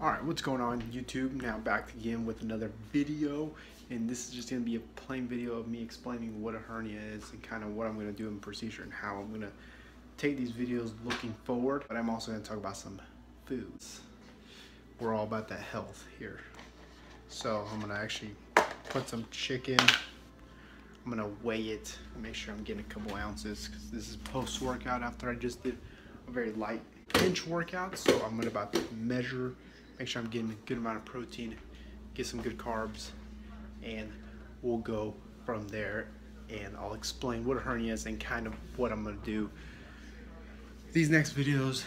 Alright, what's going on YouTube? Now back again with another video and this is just going to be a plain video of me explaining what a hernia is and kind of what I'm going to do in procedure and how I'm going to take these videos looking forward but I'm also going to talk about some foods. We're all about that health here. So I'm going to actually put some chicken I'm going to weigh it make sure I'm getting a couple ounces because this is post workout after I just did a very light bench workout so I'm going to about measure make sure I'm getting a good amount of protein, get some good carbs, and we'll go from there and I'll explain what a hernia is and kind of what I'm gonna do these next videos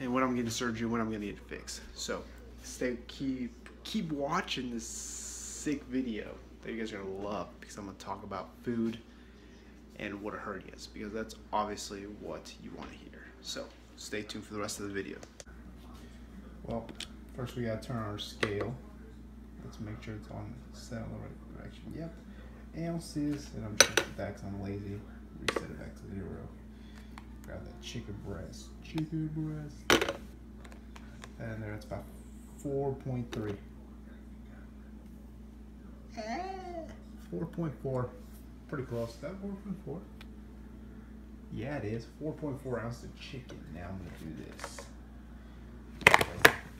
and when I'm getting surgery, when I'm gonna get it fixed. So stay keep keep watching this sick video that you guys are gonna love because I'm gonna talk about food and what a hernia is because that's obviously what you want to hear. So stay tuned for the rest of the video. Well, First we gotta turn our scale. Let's make sure it's on set on the right direction. Yep. Ounces, and I'm just back I'm lazy. Reset it back to zero. Grab that chicken breast. Chicken breast. And there it's about 4.3. 4.4. Pretty close. That 4.4? Yeah, it is. 4.4 ounces of chicken. Now I'm gonna do this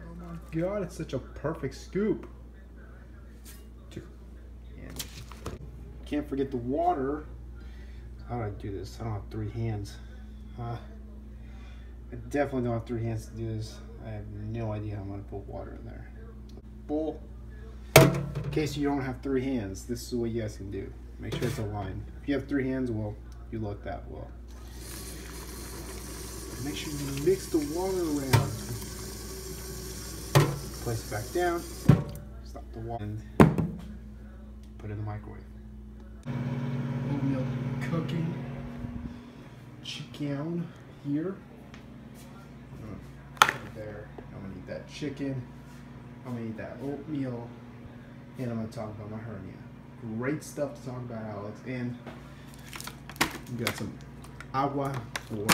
Oh my god, it's such a perfect scoop. Can't forget the water. How do I do this? I don't have three hands. Uh, I definitely don't have three hands to do this. I have no idea how I'm going to put water in there. Bowl. In case you don't have three hands, this is what you guys can do. Make sure it's aligned. If you have three hands, well, you look that well. Make sure you mix the water around. Place it back down. Stop the water and put it in the microwave. Oatmeal cooking. Chicken here. there. I'm gonna eat that chicken. I'm gonna eat that oatmeal. And I'm gonna talk about my hernia. Great stuff to talk about, Alex. And we got some agua for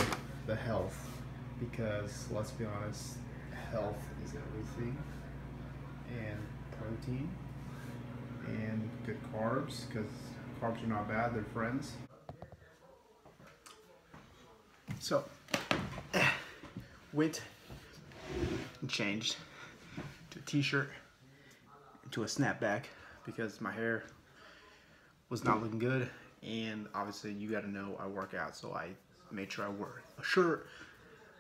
the health because let's be honest, health is everything, and protein, and good carbs because carbs are not bad; they're friends. So, went and changed to a t-shirt, to a snapback because my hair was not looking good and obviously you got to know I work out so I made sure I wore a shirt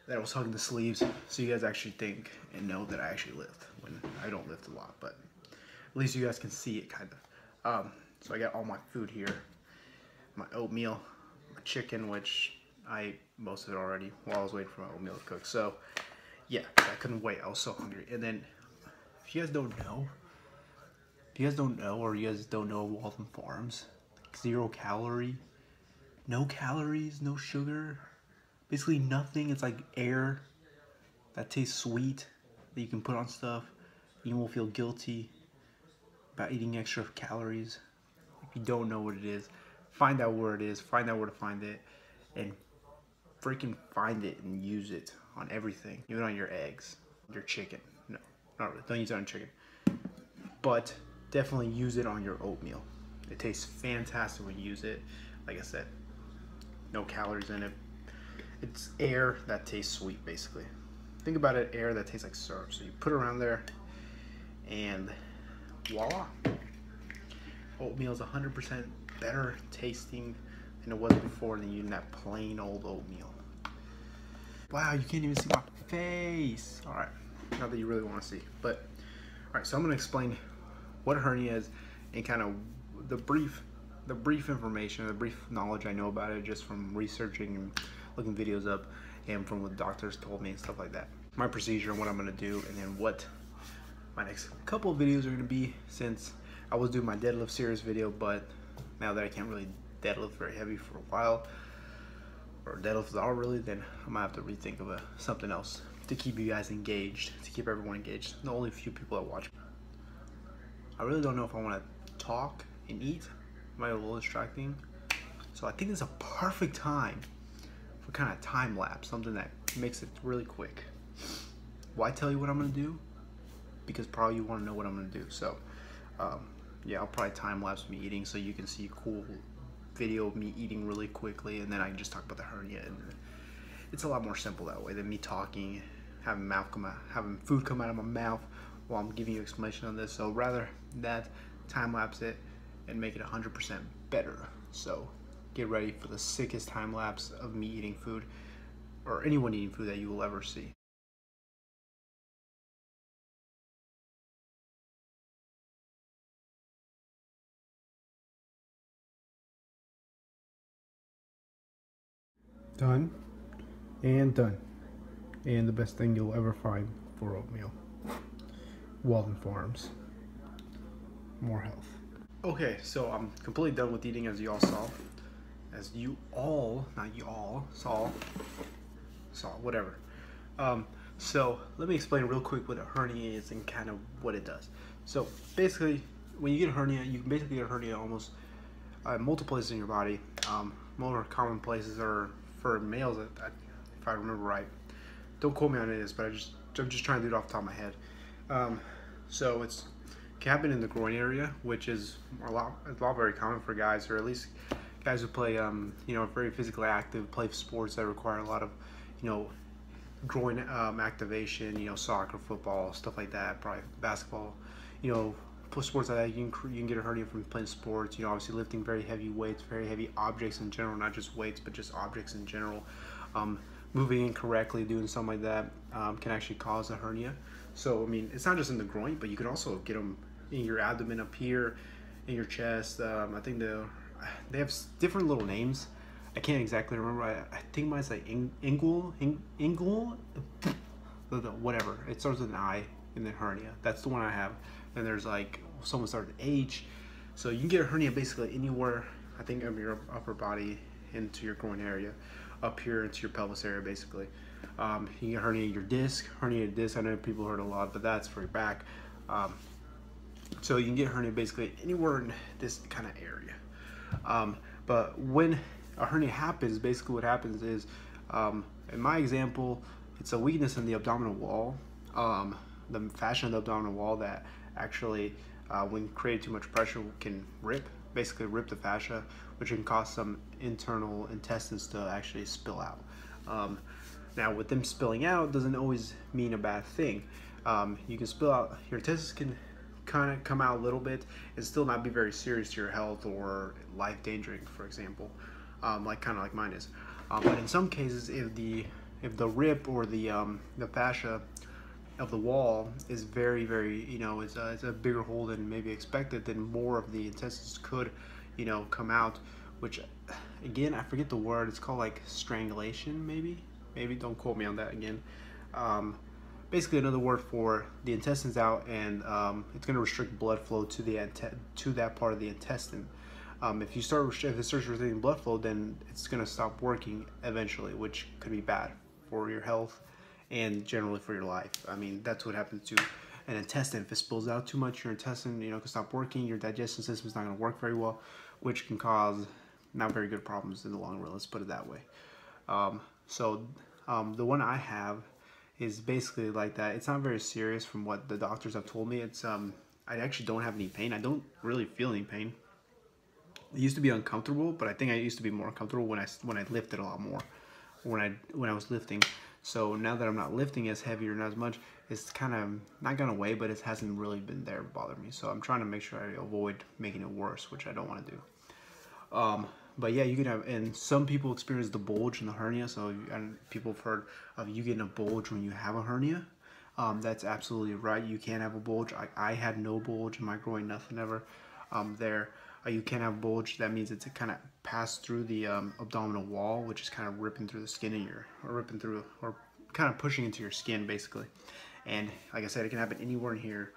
that I was hugging the sleeves so you guys actually think and know that I actually lift when I don't lift a lot but at least you guys can see it kind of um, so I got all my food here. My oatmeal my chicken which I ate most of it already while I was waiting for my oatmeal to cook. So yeah I couldn't wait. I was so hungry. And then if you guys don't know if you guys don't know or you guys don't know Walden Farms zero calorie no calories no sugar basically nothing. It's like air that tastes sweet that you can put on stuff. You won't feel guilty about eating extra calories. If you don't know what it is, find out where it is, find out where to find it, and freaking find it and use it on everything, even on your eggs, your chicken. No, not really. Don't use it on chicken. But definitely use it on your oatmeal. It tastes fantastic when you use it. Like I said, no calories in it, it's air that tastes sweet, basically. Think about it, air that tastes like syrup. So you put it around there, and voila. Oatmeal is 100% better tasting than it was before than using that plain old oatmeal. Wow, you can't even see my face. All right, not that you really want to see, but all right. So I'm gonna explain what hernia is and kind of the brief, the brief information, the brief knowledge I know about it just from researching and looking videos up and from what doctors told me and stuff like that. My procedure and what I'm gonna do, and then what my next couple of videos are gonna be since I was doing my deadlift series video, but now that I can't really deadlift very heavy for a while, or deadlifts all really, then I might have to rethink of a, something else to keep you guys engaged, to keep everyone engaged. The only few people that watch. I really don't know if I want to talk and eat. Might be a little distracting. So I think it's a perfect time for kind of time lapse, something that makes it really quick. Why tell you what I'm gonna do? Because probably you want to know what I'm gonna do. So um, yeah, I'll probably time lapse me eating so you can see a cool video of me eating really quickly, and then I can just talk about the hernia. And it's a lot more simple that way than me talking, having mouth come out, having food come out of my mouth while I'm giving you explanation on this. So rather that time lapse it and make it 100% better. So get ready for the sickest time lapse of me eating food or anyone eating food that you will ever see. Done and done. And the best thing you'll ever find for oatmeal. Walden Farms. More health. Okay, so I'm completely done with eating as you all saw. As you all, not you all, saw. Saw, whatever. Um, so let me explain real quick what a hernia is and kind of what it does. So basically, when you get a hernia, you basically get a hernia almost uh, multiple places in your body. Um, more common places are for males, if I remember right. Don't quote me on this, but I just I'm just trying to do it off the top of my head. Um, so it's happen in the groin area, which is a lot a lot very common for guys, or at least guys who play um, you know very physically active, play sports that require a lot of you know groin um, activation. You know soccer, football, stuff like that. Probably basketball. You know sports like that, you can, you can get a hernia from playing sports. You know, obviously lifting very heavy weights, very heavy objects in general, not just weights, but just objects in general. Um, moving incorrectly, doing something like that um, can actually cause a hernia. So, I mean, it's not just in the groin, but you can also get them in your abdomen up here, in your chest. Um, I think the they have different little names. I can't exactly remember. I, I think mine's like Inguel, Inguel, whatever. It starts with an I in the hernia. That's the one I have. Then there's like someone started H. So you can get a hernia basically anywhere, I think, of your upper body into your groin area, up here into your pelvis area basically. Um, you can get hernia your disc, herniated disc. I know people heard a lot, but that's for your back. Um, so you can get hernia basically anywhere in this kind of area. Um, but when a hernia happens, basically what happens is, um, in my example, it's a weakness in the abdominal wall, um, the fascia in the abdominal wall that actually, uh, when created too much pressure, can rip, basically rip the fascia, which can cause some internal intestines to actually spill out. Um, now, with them spilling out doesn't always mean a bad thing. Um, you can spill out, your intestines can kind of come out a little bit and still not be very serious to your health or life endangering, for example, um, like kind of like mine is. Um, but in some cases, if the if the rip or the um, the fascia of the wall is very, very, you know, it's a, is a bigger hole than maybe expected, then more of the intestines could, you know, come out, which, again, I forget the word. It's called like strangulation, maybe. Maybe don't quote me on that again. Um, basically, another word for the intestines out, and um, it's going to restrict blood flow to the to that part of the intestine. Um, if you start if it starts restricting blood flow, then it's going to stop working eventually, which could be bad for your health and generally for your life. I mean, that's what happens to an intestine. If it spills out too much, your intestine, you know, can stop working. Your digestion system is not going to work very well, which can cause not very good problems in the long run. Let's put it that way. Um, so um, the one I have is basically like that. It's not very serious from what the doctors have told me. It's um, I actually don't have any pain. I don't really feel any pain. It used to be uncomfortable, but I think I used to be more uncomfortable when I when I lifted a lot more. When I when I was lifting, so now that I'm not lifting as heavy or not as much, it's kind of not gone away, but it hasn't really been there to bother me. So I'm trying to make sure I avoid making it worse, which I don't want to do. Um, but yeah, you can have, and some people experience the bulge and the hernia. So and people have heard of you getting a bulge when you have a hernia. Um, that's absolutely right. You can have a bulge. I, I had no bulge in my groin, nothing ever um, there. Uh, you can have bulge. That means it's a kind of passed through the um, abdominal wall, which is kind of ripping through the skin in your, or ripping through, or kind of pushing into your skin basically. And like I said, it can happen anywhere in here.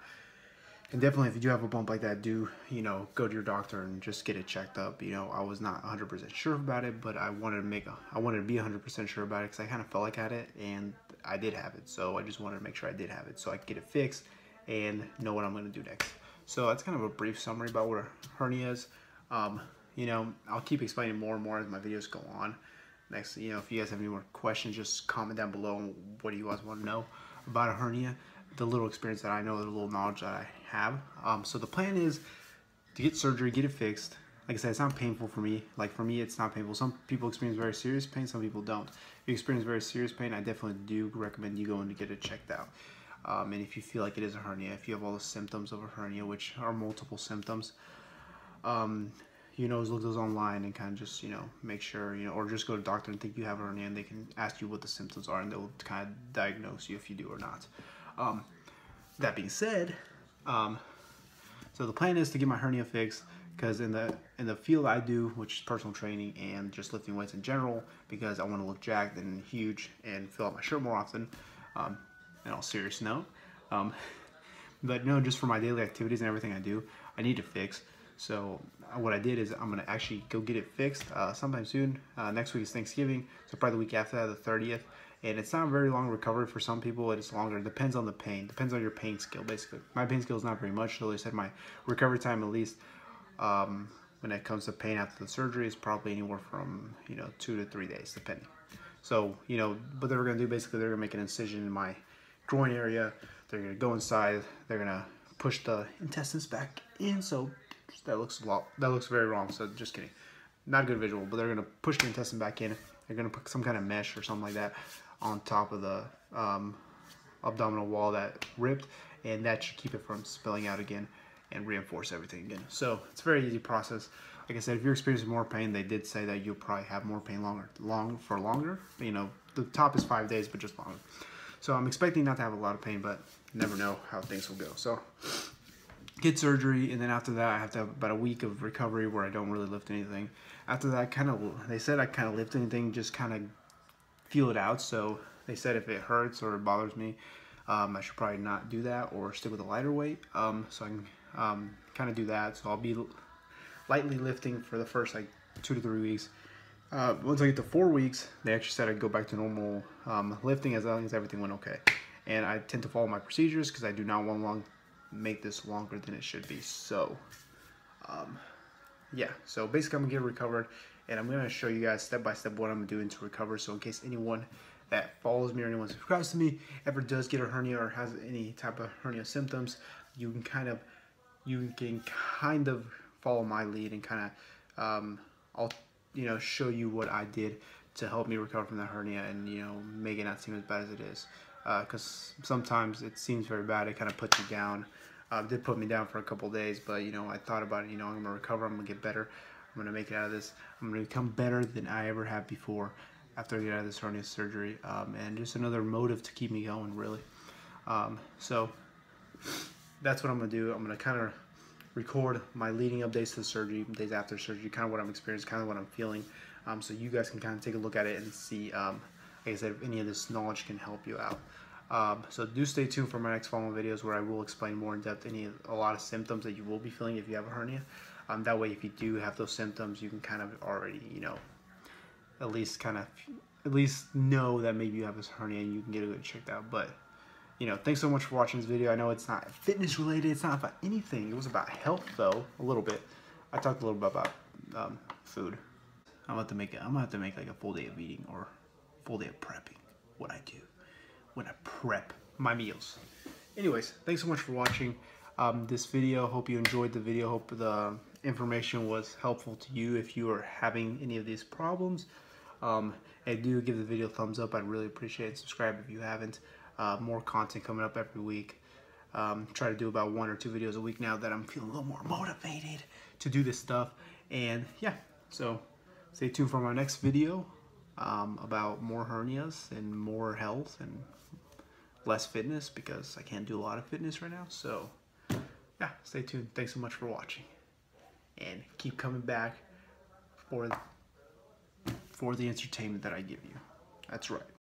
And definitely if you do have a bump like that, do, you know, go to your doctor and just get it checked up. You know, I was not 100% sure about it, but I wanted to make, a, I wanted to be 100% sure about it because I kind of felt like I had it and I did have it. So I just wanted to make sure I did have it so I could get it fixed and know what I'm going to do next. So that's kind of a brief summary about what a hernia is. Um, you know, I'll keep explaining more and more as my videos go on. Next, you know, if you guys have any more questions, just comment down below what do you guys want to know about a hernia, the little experience that I know, the little knowledge that I have. Um, so the plan is to get surgery, get it fixed. Like I said, it's not painful for me. Like for me, it's not painful. Some people experience very serious pain, some people don't. If you experience very serious pain, I definitely do recommend you going to get it checked out. Um, and if you feel like it is a hernia, if you have all the symptoms of a hernia, which are multiple symptoms, um, you know, look those online and kind of just, you know, make sure, you know, or just go to doctor and think you have a hernia and they can ask you what the symptoms are and they'll kind of diagnose you if you do or not. Um, that being said, um, so the plan is to get my hernia fixed because in the in the field I do, which is personal training and just lifting weights in general, because I want to look jacked and huge and fill out my shirt more often. Um, all serious note, um, but no, just for my daily activities and everything I do, I need to fix. So uh, what I did is I'm gonna actually go get it fixed uh, sometime soon. Uh, next week is Thanksgiving, so probably the week after that, the 30th. And it's not a very long recovery for some people. It's longer. It depends on the pain. Depends on your pain skill, basically. My pain skill is not very much, so they said my recovery time, at least, um, when it comes to pain after the surgery, is probably anywhere from you know two to three days, depending. So you know, what they're gonna do basically, they're gonna make an incision in my groin area. They're gonna go inside. They're gonna push the intestines back in. So that looks a lot. That looks very wrong. So just kidding. Not a good visual. But they're gonna push the intestine back in. They're gonna put some kind of mesh or something like that on top of the um, abdominal wall that ripped, and that should keep it from spilling out again and reinforce everything again. So it's a very easy process. Like I said, if you're experiencing more pain, they did say that you'll probably have more pain longer, long for longer. You know, the top is five days, but just longer. So I'm expecting not to have a lot of pain, but never know how things will go. So get surgery, and then after that, I have to have about a week of recovery where I don't really lift anything. After that, kind of, they said I kind of lift anything, just kind of feel it out. So they said if it hurts or it bothers me, um, I should probably not do that or stick with a lighter weight. Um, so I can um, kind of do that. So I'll be lightly lifting for the first like two to three weeks. Uh, once I get to four weeks, they actually said I'd go back to normal um, lifting as long as everything went okay. And I tend to follow my procedures because I do not want to make this longer than it should be. So, um, yeah. So basically, I'm gonna get recovered, and I'm gonna show you guys step by step what I'm doing to recover. So in case anyone that follows me or anyone subscribes to me ever does get a hernia or has any type of hernia symptoms, you can kind of you can kind of follow my lead and kind of um, I'll you know, show you what I did to help me recover from the hernia and, you know, make it not seem as bad as it is. Because uh, sometimes it seems very bad. It kind of puts you down. Uh, did put me down for a couple days, but, you know, I thought about it. You know, I'm to recover. I'm to get better. I'm to make it out of this. I'm to become better than I ever have before after I get out of this hernia surgery. Um, and just another motive to keep me going, really. Um, so that's what I'm to do. I'm to kind of record my leading updates to the surgery, days after surgery, kind of what I'm experiencing, kind of what I'm feeling, um, so you guys can kind of take a look at it and see, um, like I said, if any of this knowledge can help you out. Um, so do stay tuned for my next following videos where I will explain more in depth any a lot of symptoms that you will be feeling if you have a hernia. Um, that way, if you do have those symptoms, you can kind of already, you know, at least kind of, at least know that maybe you have this hernia and you can get it checked out. But you know, thanks so much for watching this video. I know it's not fitness related. It's not about anything. It was about health though, a little bit. I talked a little bit about um, food. I'm about to make it. I'm gonna have to make like a full day of eating or full day of prepping. What I do when I prep my meals. Anyways, thanks so much for watching um, this video. Hope you enjoyed the video. Hope the information was helpful to you if you are having any of these problems. Um, and do give the video a thumbs up. I'd really appreciate it. Subscribe if you haven't. Uh, more content coming up every week. Um, try to do about one or two videos a week now that I'm feeling a little more motivated to do this stuff. And yeah, so stay tuned for my next video um, about more hernias and more health and less fitness because I can't do a lot of fitness right now. So yeah, stay tuned. Thanks so much for watching. And keep coming back for for the entertainment that I give you. That's right.